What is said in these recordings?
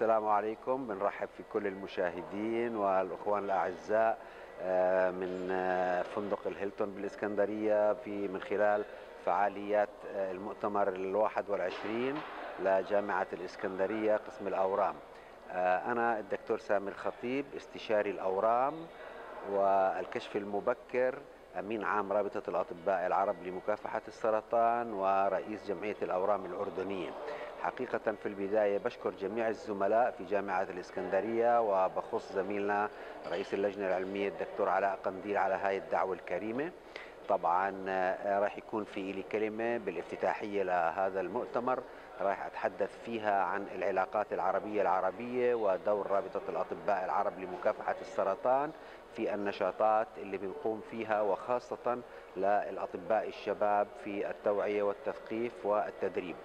السلام عليكم. بنرحب في كل المشاهدين والأخوان الأعزاء آه، من آه، فندق الهيلتون بالإسكندرية في من خلال فعاليات آه، المؤتمر الواحد والعشرين لجامعة الإسكندرية قسم الأورام. أنا الدكتور سامي الخطيب استشاري الأورام والكشف المبكر أمين عام رابطة الأطباء العرب لمكافحة السرطان ورئيس جمعية الأورام الأردنية. حقيقة في البداية بشكر جميع الزملاء في جامعة الإسكندرية وبخص زميلنا رئيس اللجنة العلمية الدكتور علاء قنديل على هاي الدعوة الكريمة. طبعا آه، راح يكون في لي كلمة بالافتتاحية لهذا المؤتمر. راح أتحدث فيها عن العلاقات العربية العربية ودور رابطة الأطباء العرب لمكافحة السرطان في النشاطات اللي بنقوم فيها وخاصة للأطباء الشباب في التوعية والتثقيف والتدريب.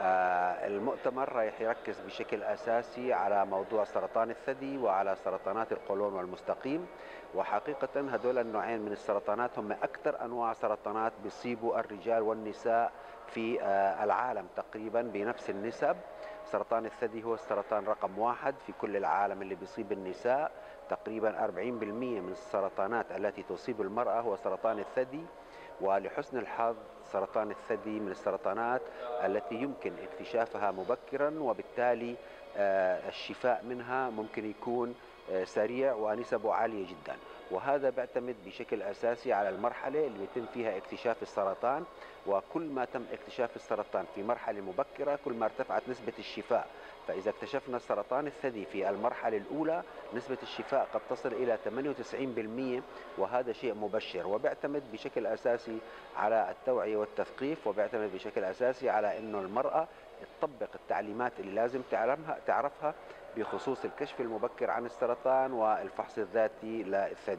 المؤتمر رايح يركز بشكل أساسي على موضوع سرطان الثدي وعلى سرطانات القولون والمستقيم. وحقيقة هدول النوعين من السرطانات هم أكثر أنواع سرطانات بيصيبوا الرجال والنساء في آه، العالم تقريبا بنفس النسب. سرطان الثدي هو السرطان رقم واحد في كل العالم اللي بيصيب النساء. تقريبا 40% من السرطانات التي تصيب المرأة هو سرطان الثدي. ولحسن الحظ سرطان الثدي من السرطانات التي يمكن اكتشافها مبكرا وبالتالي آه، الشفاء منها ممكن يكون آه، سريع ونسبه عالية جدا. وهذا بيعتمد بشكل أساسي على المرحلة اللي بيتم فيها اكتشاف السرطان وكل ما تم اكتشاف السرطان في مرحلة مبكرة كل ما ارتفعت نسبة الشفاء. فإذا اكتشفنا سرطان الثدي في المرحلة الأولى نسبة الشفاء قد تصل إلى 98% وهذا شيء مبشر. وبيعتمد بشكل أساسي على التوعية والتثقيف وبيعتمد بشكل أساسي على أنه المرأة تطبق التعليمات اللي لازم تعلمها تعرفها بخصوص الكشف المبكر عن السرطان والفحص الذاتي للثدي.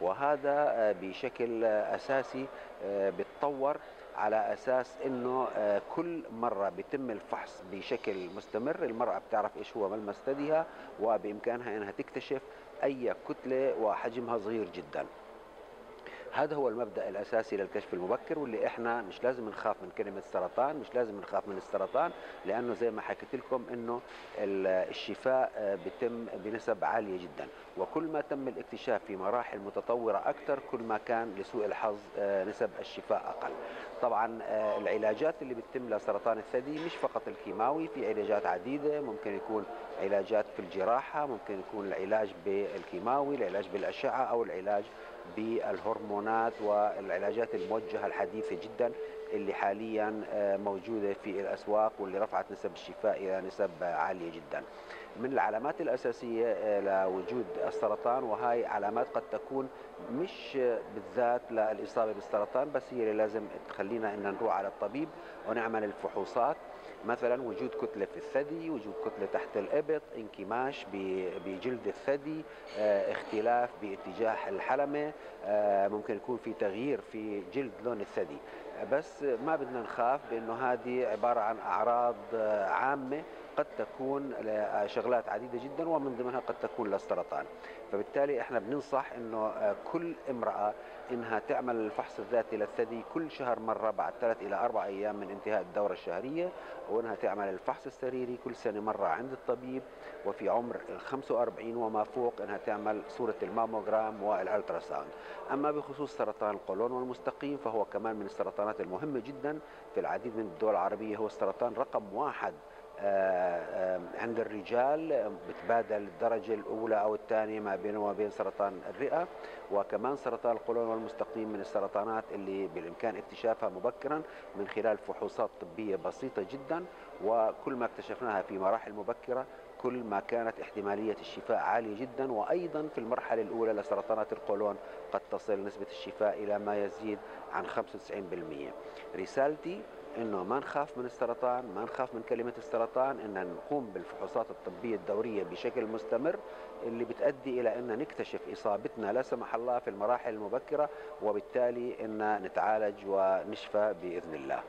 وهذا بشكل أساسي آه، بتطور على أساس إنه آه، كل مرة بيتم الفحص بشكل مستمر المرأة بتعرف إيش هو ملمس ثديها وبإمكانها إنها تكتشف أي كتلة وحجمها صغير جدا. هذا هو المبدأ الأساسي للكشف المبكر واللي إحنا مش لازم نخاف من كلمة سرطان مش لازم نخاف من السرطان لأنه زي ما حكيت لكم إنه الشفاء بيتم بنسب عالية جدا. وكل ما تم الاكتشاف في مراحل متطورة أكثر كل ما كان لسوء الحظ آه، نسب الشفاء أقل. طبعا آه، العلاجات اللي بتتم لسرطان الثدي مش فقط الكيماوي في علاجات عديدة ممكن يكون علاجات في الجراحة ممكن يكون العلاج بالكيماوي العلاج بالأشعة أو العلاج بالهرمونات والعلاجات الموجهة الحديثة جدا اللي حاليا آه، موجودة في الأسواق واللي رفعت نسب الشفاء إلى نسب عالية جدا. من العلامات الأساسية آه، لوجود السرطان وهي علامات قد تكون مش بالذات للإصابة بالسرطان بس هي اللي لازم تخلينا إن نروح على الطبيب ونعمل الفحوصات. مثلا وجود كتلة في الثدي وجود كتلة تحت الإبط انكماش بجلد الثدي آه، اختلاف باتجاه الحلمة آه، ممكن يكون في تغيير في جلد لون الثدي. بس ما بدنا نخاف بأنه هذه عبارة عن أعراض آه، عامة قد تكون لشغلات عديدة جدا ومن ضمنها قد تكون للسرطان فبالتالي إحنا بننصح إنه كل امرأة إنها تعمل الفحص الذاتي للثدي كل شهر مرة بعد ثلاث إلى أربع أيام من انتهاء الدورة الشهرية وإنها تعمل الفحص السريري كل سنة مرة عند الطبيب وفي عمر ال 45 وما فوق إنها تعمل صورة الماموغرام وال ultrasound. أما بخصوص سرطان القولون والمستقيم فهو كمان من السرطانات المهمة جدا في العديد من الدول العربية. هو السرطان رقم واحد عند الرجال بتبادل الدرجة الأولى أو الثانية ما بينه وما بين سرطان الرئة وكمان سرطان القولون والمستقيم من السرطانات اللي بالإمكان اكتشافها مبكرا من خلال فحوصات طبية بسيطة جدا وكل ما اكتشفناها في مراحل مبكرة كل ما كانت احتمالية الشفاء عالية جدا وأيضا في المرحلة الأولى لسرطانات القولون قد تصل نسبة الشفاء إلى ما يزيد عن 95% رسالتي إنه ما نخاف من السرطان ما نخاف من كلمة السرطان إن نقوم بالفحوصات الطبية الدورية بشكل مستمر اللي بتؤدي إلى إن نكتشف إصابتنا لا سمح الله في المراحل المبكرة وبالتالي إن نتعالج ونشفى بإذن الله.